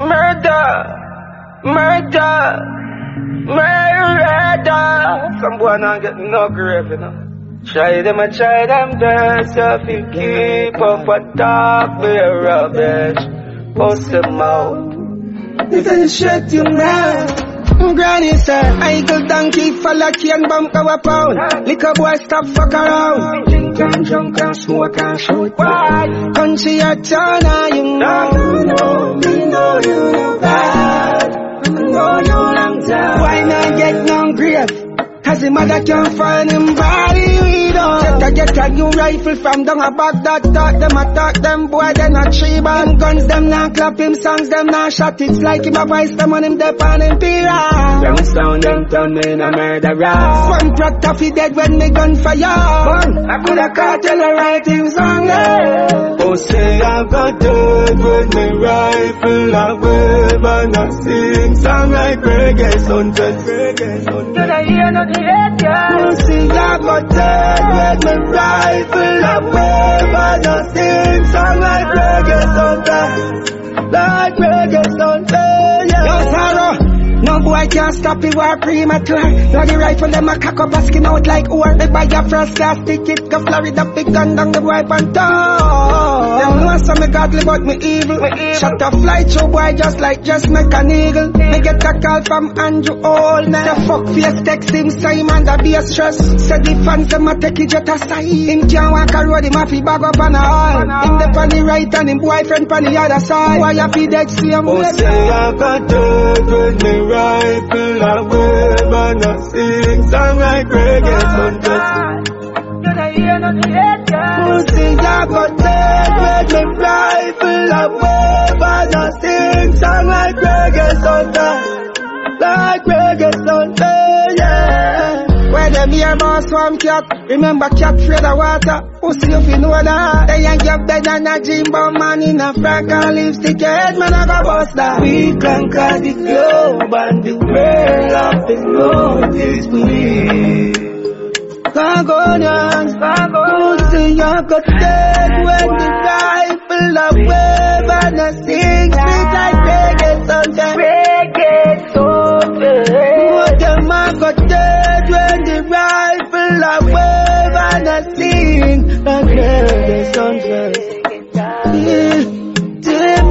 Murder, murder, murder. Some boy not get no grave, you know. Try them, I try them best. If you keep up a talk, be a rubbish. Post them out. If I shut you mouth. Mm, granny said, I go donkey, follow key and bump our pound. Liquor boy, stop fuck around. Drink and drunk and smoke and shoot. Why? Country a turn. You know, Cause the mother can't find him body, we don't. Get a, get a new rifle from down a back that talk them attack them boy, then a tree band guns, them not clap him songs, them not shot it's like him a vice them on him dep on him pira. Down sound them turn me in a murderer. One prot taffy dead when me gun fire. Bun, I coulda caught tell a writing song, eh. Oh, say I got dead with me rifle, I wave and I sing song like reggae, son, just reggae, son. Did I hear no you see, I got dead with me rifle I wave and I sing song like reggae Sunday Like reggae Sunday, yeah Yo, Sarah no boy can't stop it, war premature. Now the rifle them a cock up a skin out like ore. They buy your first class ticket, go Florida, big gun down the boy and top. Them know some me godly but me evil. Me evil. Shut a fly through boy just like just make an eagle. Me get a call from Andrew Olney. The fuck face text him Simon that be a stress. Said the fans them a take it just aside. Him can't walk a road, him a fi bag up on a hall. Him the on the right and him boyfriend on the other side. Why you fi dead same way? Oh, say I got dirt with me rifle I wave and I sing song like reggae Sunday you don't hear nothing yet, girl. Rifle I and I sing song like reggae Sunday Like reggae Sunday, yeah. Where them swam cat Remember cat afraid of water Pussy if you know that? They ain't get better than a Jimbo man in a frack and lipstick head man I go bust that. We conquer the globe and the world of the notice we Khagonians, pussy I got dead when the rifle I I sing Sweet like reggae sometimes Reggae sometimes What them I got dead when the rifle I wave and I sing like reggae sometimes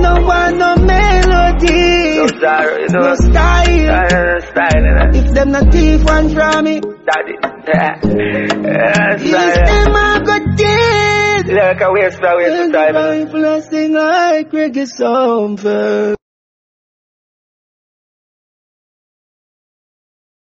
no want no melody No style, you. No style Uh, style. If them not thief one from me Daddy. Yeah. Dead Like a waste, a waste of And time. rifle I sing like something